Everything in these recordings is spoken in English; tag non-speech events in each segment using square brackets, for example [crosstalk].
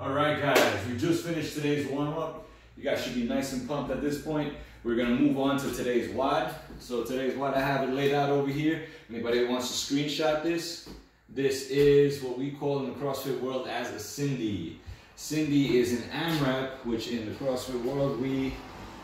All right, guys, we just finished today's warm-up. You guys should be nice and pumped at this point. We're gonna move on to today's WOD. So today's WOD, I have it laid out over here. Anybody wants to screenshot this, this is what we call in the CrossFit world as a Cindy. Cindy is an AMRAP, which in the CrossFit world we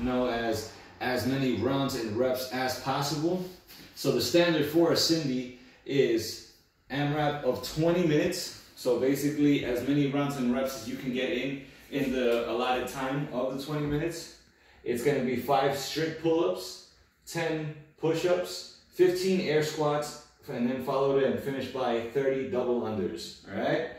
know as as many rounds and reps as possible. So the standard for a Cindy is AMRAP of 20 minutes. So basically as many rounds and reps as you can get in in the allotted time of the 20 minutes. It's gonna be five strict pull-ups, 10 push-ups, 15 air squats, and then followed and finished by 30 double unders, all right?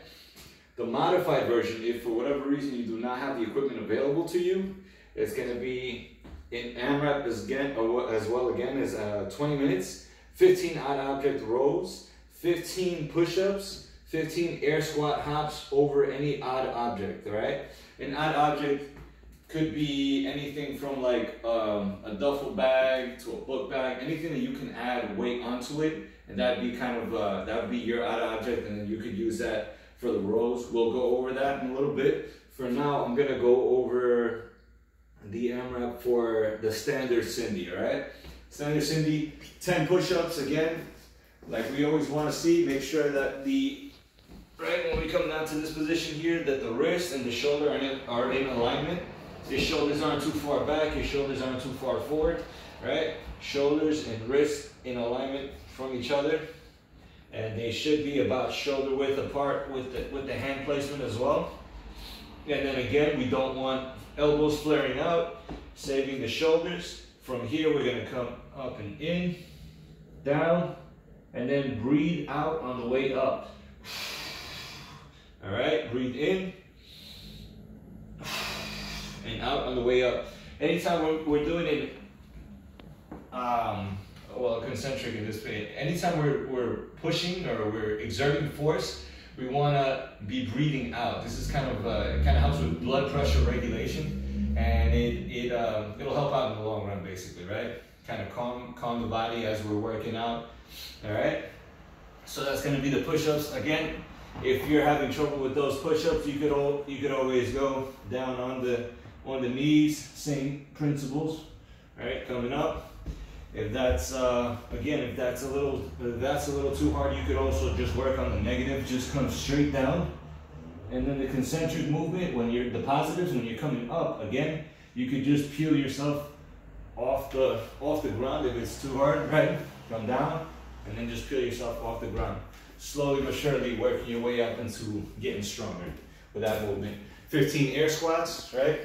The modified version, if for whatever reason you do not have the equipment available to you, it's gonna be in AMRAP as, as well again as uh, 20 minutes, 15 odd object rows, 15 push-ups, 15 air squat hops over any odd object, all right? An odd object could be anything from like um, a duffel bag to a book bag, anything that you can add weight onto it, and that'd be kind of, uh, that would be your odd object, and then you could use that for the rows. We'll go over that in a little bit. For now, I'm gonna go over the AMRAP for the standard Cindy, all right? Standard Cindy, 10 push-ups again, like we always wanna see, make sure that the, right, when we come down to this position here, that the wrist and the shoulder are in, are in alignment. Your shoulders aren't too far back, your shoulders aren't too far forward, right? Shoulders and wrists in alignment from each other. And they should be about shoulder width apart with the, with the hand placement as well. And then again, we don't want elbows flaring out, saving the shoulders. From here, we're gonna come up and in, down, and then breathe out on the way up. Breathe in, and out on the way up. Anytime we're, we're doing it, um, well, concentric in this way, anytime we're, we're pushing or we're exerting force, we want to be breathing out. This is kind of uh, kind of helps with blood pressure regulation, and it it um, it'll help out in the long run, basically, right? Kind of calm calm the body as we're working out. All right. So that's going to be the push-ups again. If you're having trouble with those push-ups, you could all you could always go down on the on the knees. Same principles. Right, coming up. If that's, uh, again, if that's a little, if that's a little too hard, you could also just work on the negative, just come straight down. And then the concentric movement, when you're, the positives, when you're coming up, again, you could just peel yourself off the, off the ground if it's too hard, right? Come down, and then just peel yourself off the ground. Slowly but surely working your way up into getting stronger with that movement. 15 air squats, right?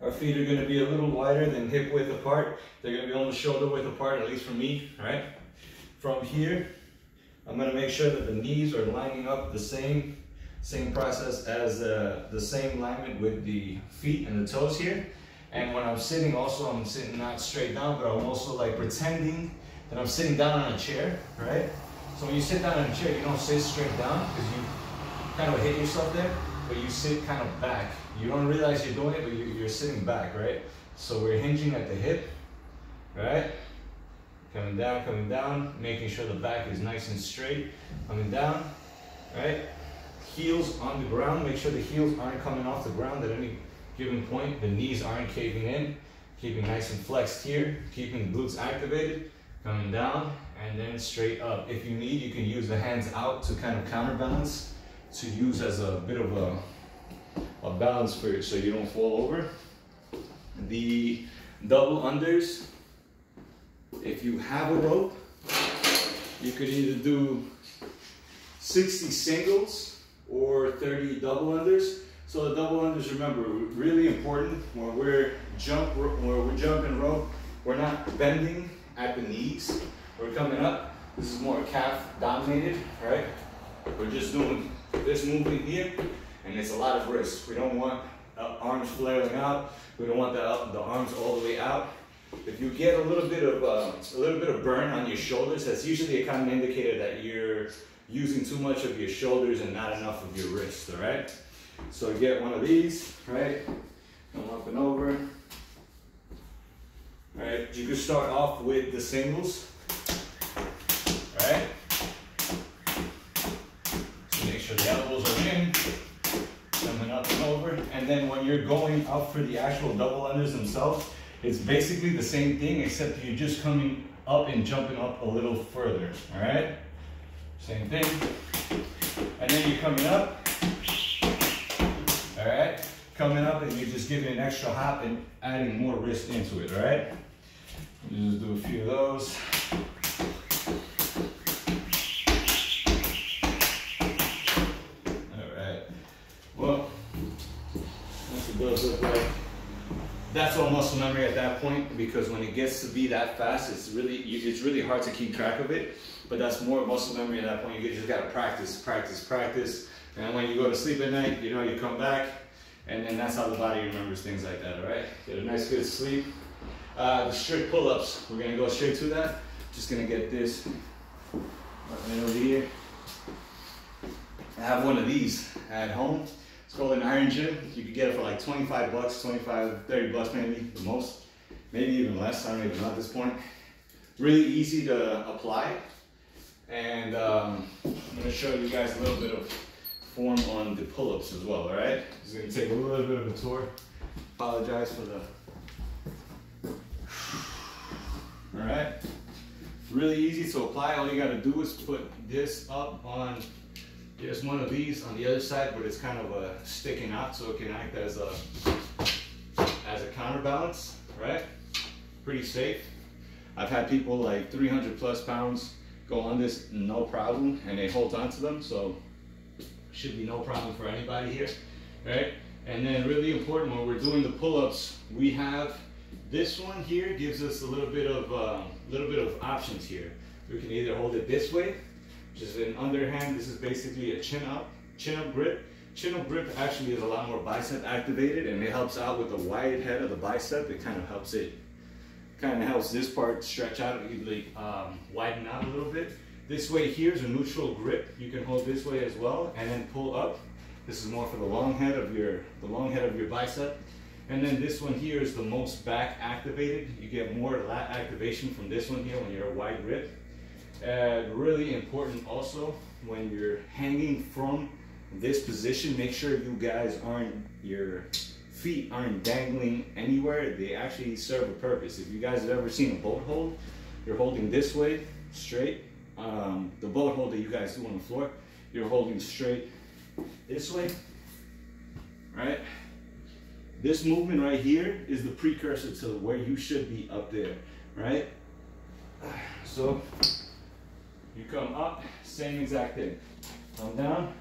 Our feet are going to be a little wider than hip width apart. They're going to be almost shoulder width apart, at least for me, right? From here, I'm going to make sure that the knees are lining up the same, same process as uh, the same alignment with the feet and the toes here. And when I'm sitting also, I'm sitting not straight down, but I'm also like pretending that I'm sitting down on a chair, right? So when you sit down in a chair, you don't sit straight down because you kind of hit yourself there, but you sit kind of back you don't realize you're doing it, but you're sitting back, right? So we're hinging at the hip, right? Coming down, coming down, making sure the back is nice and straight. Coming down, right? Heels on the ground, make sure the heels aren't coming off the ground at any given point. The knees aren't caving in. Keeping nice and flexed here, keeping the glutes activated. Coming down, and then straight up. If you need, you can use the hands out to kind of counterbalance, to use as a bit of a a balance for you so you don't fall over. The double unders, if you have a rope, you could either do 60 singles or 30 double unders. So the double unders, remember, really important when we're jump when we're jumping rope, we're not bending at the knees. We're coming up. This is more calf dominated, right? We're just doing this movement here and it's a lot of risk. We don't want arms flaring out. We don't want the, the arms all the way out. If you get a little bit of uh, a little bit of burn on your shoulders, that's usually a common indicator that you're using too much of your shoulders and not enough of your wrist. All right. So get one of these, right? Come up and over. All right. You can start off with the singles. All right. So make sure the elbows are in. And then when you're going up for the actual double unders themselves, it's basically the same thing except you're just coming up and jumping up a little further, all right? Same thing. And then you're coming up, all right? Coming up and you're just giving an extra hop and adding more wrist into it, all right? You just do a few of those. All right. Well, that's what it does look like. That's all muscle memory at that point because when it gets to be that fast, it's really it's really hard to keep track of it. But that's more muscle memory at that point. You just gotta practice, practice, practice. And when you go to sleep at night, you know you come back, and then that's how the body remembers things like that. All right. Get a nice good sleep. Uh, the strict pull-ups. We're gonna go straight to that. Just gonna get this right over here. I have one of these at home. It's called an Iron Gym. You could get it for like 25 bucks, 25, 30 bucks maybe, the most. Maybe even less, I don't even know at this point. Really easy to apply. And um, I'm gonna show you guys a little bit of form on the pull-ups as well, all right? Just gonna take a little bit of a tour. Apologize for the all right? Really easy to apply. All you gotta do is put this up on, there's one of these on the other side, but it's kind of uh, sticking out so it can act as a, as a counterbalance, right? Pretty safe. I've had people like 300 plus pounds go on this no problem and they hold on to them, so should be no problem for anybody here, right? And then really important when we're doing the pull-ups, we have this one here gives us a little bit of a um, little bit of options here. We can either hold it this way, which is an underhand. This is basically a chin up, chin up grip. Chin up grip actually is a lot more bicep activated, and it helps out with the wide head of the bicep. It kind of helps it, kind of helps this part stretch out, like um, widen out a little bit. This way here is a neutral grip. You can hold this way as well, and then pull up. This is more for the long head of your the long head of your bicep. And then this one here is the most back activated. You get more lat activation from this one here when you're a wide grip. And really important also when you're hanging from this position, make sure you guys aren't, your feet aren't dangling anywhere. They actually serve a purpose. If you guys have ever seen a boat hold, you're holding this way, straight. Um, the boat hold that you guys do on the floor, you're holding straight this way, right? This movement right here is the precursor to where you should be up there, right? [sighs] So you come up, same exact thing. Come down,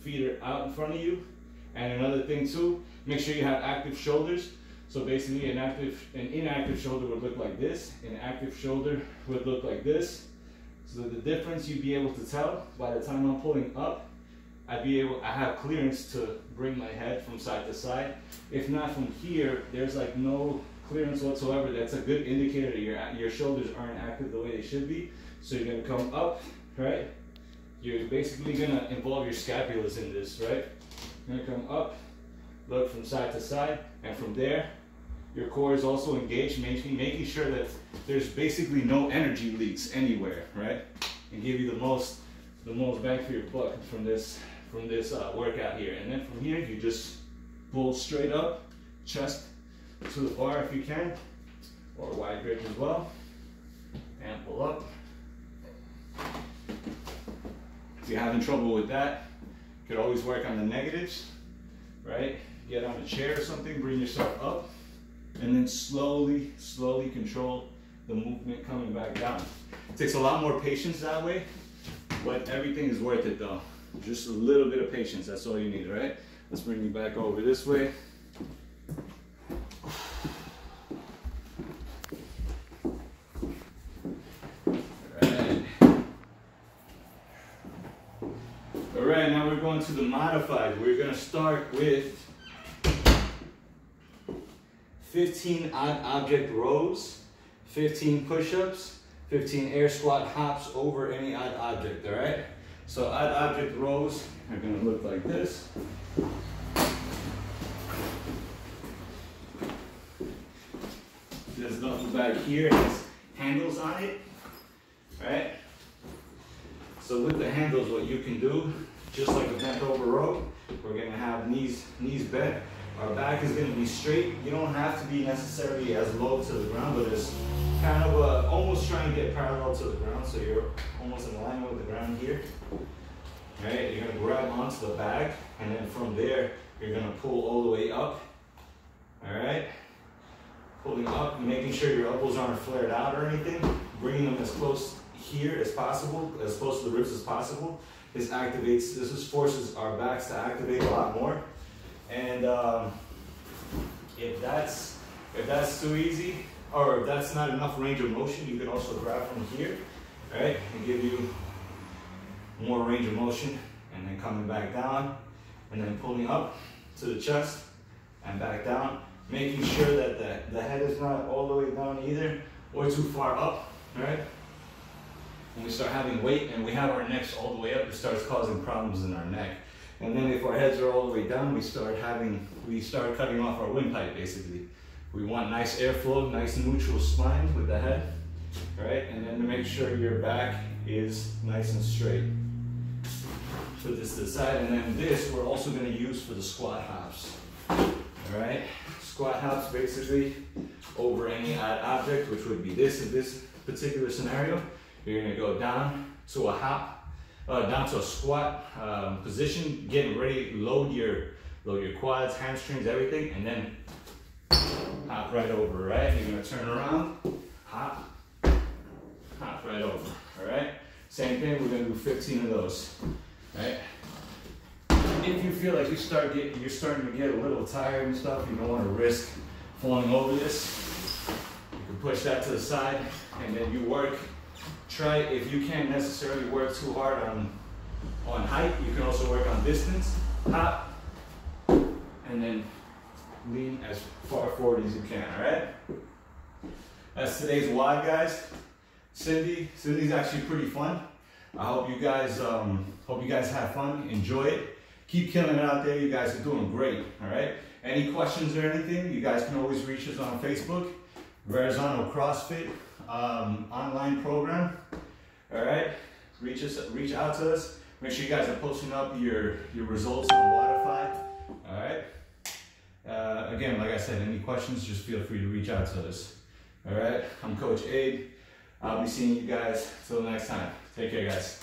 feet are out in front of you. And another thing too, make sure you have active shoulders. So basically an active, an inactive shoulder would look like this. An active shoulder would look like this. So the difference you'd be able to tell by the time I'm pulling up I'd be able, I have clearance to bring my head from side to side. If not from here, there's like no clearance whatsoever. That's a good indicator that your, your shoulders aren't active the way they should be. So you're gonna come up, right? You're basically gonna involve your scapulas in this, right? You're gonna come up, look from side to side, and from there, your core is also engaged, making, making sure that there's basically no energy leaks anywhere, right? And give you the most, the most bang for your buck from this from this uh, workout here. And then from here, you just pull straight up, chest to the bar if you can, or wide grip as well, and pull up. If you're having trouble with that, you could always work on the negatives, right? Get on a chair or something, bring yourself up, and then slowly, slowly control the movement coming back down. It takes a lot more patience that way, but everything is worth it though. Just a little bit of patience, that's all you need, right? Let's bring you back over this way. All right, now we're going to the modified. We're gonna start with 15 odd object rows, 15 push-ups, 15 air squat hops over any odd object, all right? So odd object rows are to look like this. There's nothing back here it has handles on it? So with the handles, what you can do, just like a bent over row, we're gonna have knees, knees bent. our back is gonna be straight. You don't have to be necessarily as low to the ground, but it's kind of uh, almost trying to get parallel to the ground, so you're almost in alignment with the ground here. All right, you're gonna grab onto the bag, and then from there, you're gonna pull all the way up. All right, pulling up, making sure your elbows aren't flared out or anything, bringing them as close here as possible, as close to the ribs as possible. This activates, this is forces our backs to activate a lot more. And um, if that's if that's too easy, or if that's not enough range of motion, you can also grab from here, right, and give you more range of motion, and then coming back down, and then pulling up to the chest and back down, making sure that the, the head is not all the way down either, or too far up, right? When we start having weight and we have our necks all the way up, it starts causing problems in our neck. And then if our heads are all the way down, we start having, we start cutting off our windpipe basically. We want nice airflow, nice neutral spine with the head, right? And then to make sure your back is nice and straight. Put this to the side, and then this we're also gonna use for the squat hops. All right, squat hops basically over any object, which would be this in this particular scenario. You're gonna go down to a hop, uh, down to a squat um, position, get ready, load your load your quads, hamstrings, everything, and then hop right over, right? You're gonna turn around, hop, hop right over, all right? Same thing, we're gonna do 15 of those, right? If you feel like you start get, you're starting to get a little tired and stuff, you don't wanna risk falling over this, you can push that to the side, and then you work try if you can't necessarily work too hard on on height you can also work on distance hop and then lean as far forward as you can all right? That's today's WOD guys. Cindy cindy's actually pretty fun. I hope you guys um, hope you guys have fun enjoy it. Keep killing it out there. You guys are doing great all right? Any questions or anything you guys can always reach us on facebook Verrazano CrossFit um, online program. All right, reach us, reach out to us. Make sure you guys are posting up your your results on Wodify. All right. Uh, again, like I said, any questions, just feel free to reach out to us. All right. I'm Coach Abe. I'll be seeing you guys till next time. Take care, guys.